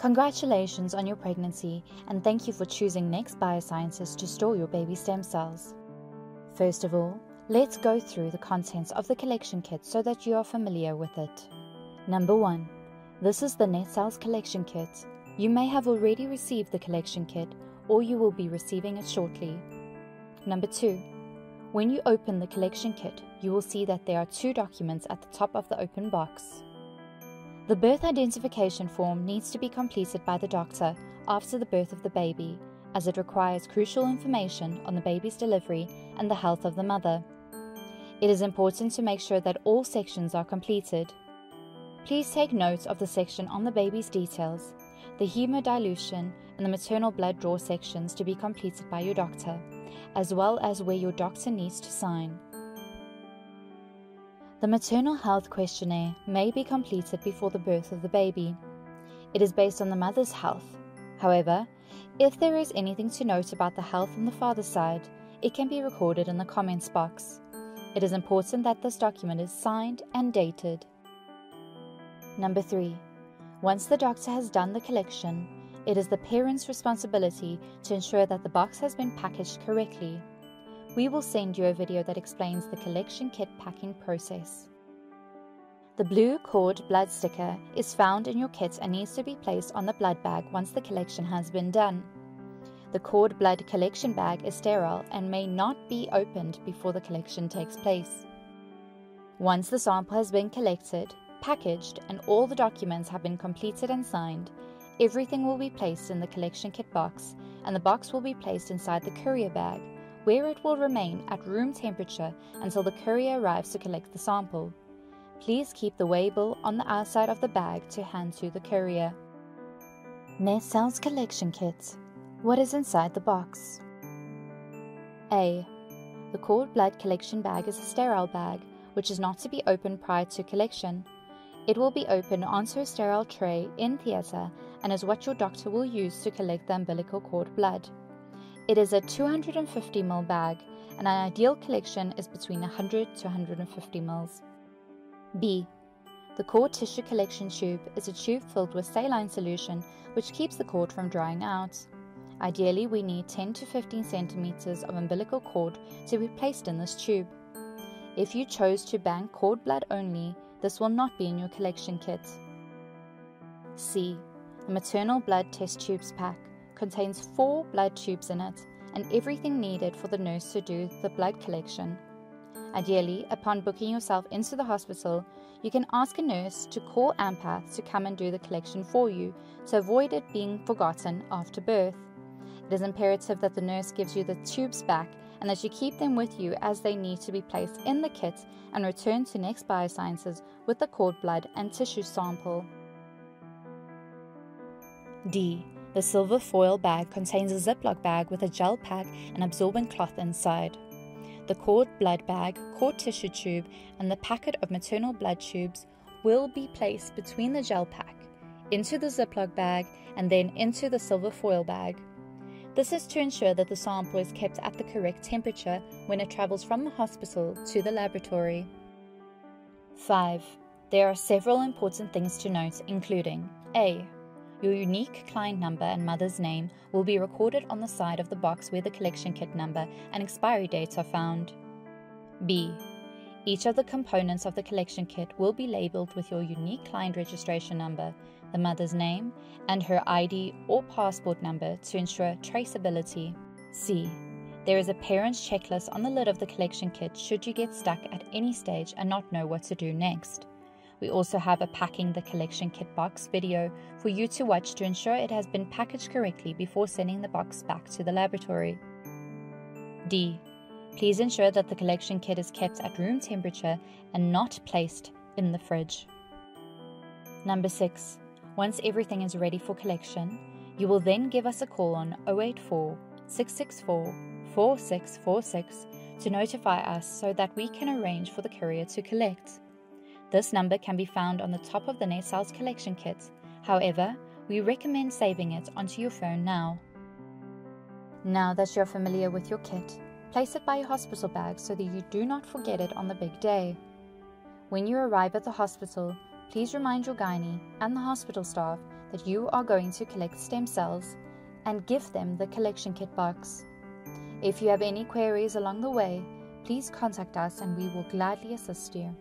Congratulations on your pregnancy and thank you for choosing Next Biosciences to store your baby stem cells. First of all, let's go through the contents of the collection kit so that you are familiar with it. Number 1. This is the NetCells collection kit. You may have already received the collection kit or you will be receiving it shortly. Number 2. When you open the collection kit, you will see that there are two documents at the top of the open box. The birth identification form needs to be completed by the doctor after the birth of the baby, as it requires crucial information on the baby's delivery and the health of the mother. It is important to make sure that all sections are completed. Please take note of the section on the baby's details, the hemodilution and the maternal blood draw sections to be completed by your doctor, as well as where your doctor needs to sign. The maternal health questionnaire may be completed before the birth of the baby. It is based on the mother's health. However, if there is anything to note about the health on the father's side, it can be recorded in the comments box. It is important that this document is signed and dated. Number 3. Once the doctor has done the collection, it is the parent's responsibility to ensure that the box has been packaged correctly we will send you a video that explains the collection kit packing process. The blue cord blood sticker is found in your kit and needs to be placed on the blood bag once the collection has been done. The cord blood collection bag is sterile and may not be opened before the collection takes place. Once the sample has been collected, packaged, and all the documents have been completed and signed, everything will be placed in the collection kit box and the box will be placed inside the courier bag where it will remain at room temperature until the courier arrives to collect the sample. Please keep the label on the outside of the bag to hand to the courier. NetCells Collection Kit. What is inside the box? A. The cord blood collection bag is a sterile bag, which is not to be opened prior to collection. It will be opened onto a sterile tray in theatre and is what your doctor will use to collect the umbilical cord blood. It is a 250 ml bag, and an ideal collection is between 100 to 150 ml. B. The cord tissue collection tube is a tube filled with saline solution which keeps the cord from drying out. Ideally, we need 10 to 15 centimeters of umbilical cord to be placed in this tube. If you chose to bank cord blood only, this will not be in your collection kit. C. The maternal blood test tubes pack contains four blood tubes in it and everything needed for the nurse to do the blood collection. Ideally, upon booking yourself into the hospital, you can ask a nurse to call Ampath to come and do the collection for you to avoid it being forgotten after birth. It is imperative that the nurse gives you the tubes back and that you keep them with you as they need to be placed in the kit and returned to Next Biosciences with the cord blood and tissue sample. D. The silver foil bag contains a Ziploc bag with a gel pack and absorbent cloth inside. The cord blood bag, cord tissue tube, and the packet of maternal blood tubes will be placed between the gel pack, into the Ziploc bag, and then into the silver foil bag. This is to ensure that the sample is kept at the correct temperature when it travels from the hospital to the laboratory. 5. There are several important things to note, including A. Your unique client number and mother's name will be recorded on the side of the box where the collection kit number and expiry dates are found. B. Each of the components of the collection kit will be labeled with your unique client registration number, the mother's name, and her ID or passport number to ensure traceability. C. There is a parent's checklist on the lid of the collection kit should you get stuck at any stage and not know what to do next. We also have a packing the collection kit box video for you to watch to ensure it has been packaged correctly before sending the box back to the laboratory. D. Please ensure that the collection kit is kept at room temperature and not placed in the fridge. Number 6. Once everything is ready for collection, you will then give us a call on 084 664 4646 to notify us so that we can arrange for the courier to collect. This number can be found on the top of the NetCells collection kit. However, we recommend saving it onto your phone now. Now that you're familiar with your kit, place it by your hospital bag so that you do not forget it on the big day. When you arrive at the hospital, please remind your gynae and the hospital staff that you are going to collect stem cells and give them the collection kit box. If you have any queries along the way, please contact us and we will gladly assist you.